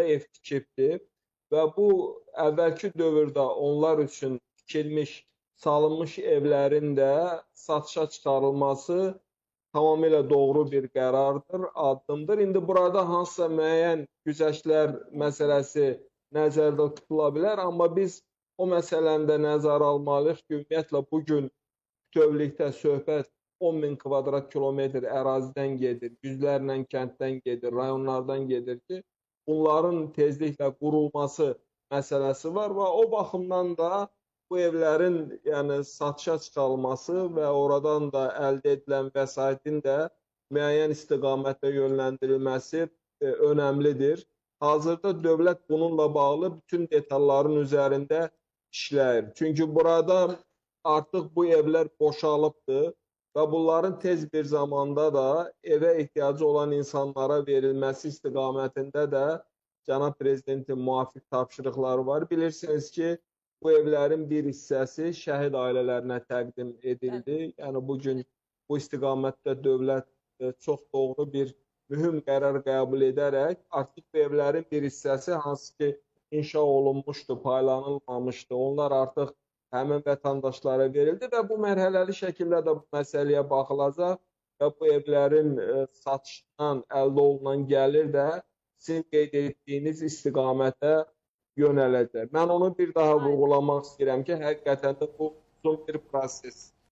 zamanda ev tikibdir və bu əvvəlki dövrdə onlar üçün tikilmiş, salınmış evlərin də satışa çıxarılması tamamilə doğru bir qərardır, addımdır. İndi burada hansısa müəyyən güzəştlər məsələsi nəzərdə tutula bilər, amma biz o məsələni də nəzərə almalıyıq ki, ümumiyyətlə bu gün bütövlükdə söhbət 10 min kvadrat kilometr ərazidən gedir, yüzlərlə kənddən gedir, rayonlardan gedir ki, bunların tezliklə qurulması məsələsi var və o baxımdan da bu evlərin yəni satışa çıxarılması və oradan da əldə edilən vəsaitin də müəyyən istiqamətdə yönləndirilməsi e, önəmlidir. Hazırda dövlət bununla bağlı bütün detalların üzərində işləyir. Çünki burada artıq bu evlər boşalıbdır və bunların tez bir zamanda da evə ehtiyacı olan insanlara verilməsi istiqamətində də cənab prezidentin müvafiq tapşırıqları var. Bilirsiniz ki, bu evlərin bir hissəsi şəhid ailələrinə təqdim edildi. Yəni bu gün bu istiqamətdə dövlət e, çox doğru bir mühüm qərar qəbul edərək artıq bu evlərin bir hissəsi hansı ki inşa olunmuşdu, paylanılmamışdı. Onlar artıq həmin vətəndaşlara verildi və bu mərhələli şəkildə də bu məsələyə baxılacaq və bu evlərin e, satışdan əldə olunan gəlir də sizin qeyd etdiyiniz istiqamətə yönələcək. Mən onu bir daha vurğulamaq istəyirəm ki, həqiqətən də bu uzun bir proses.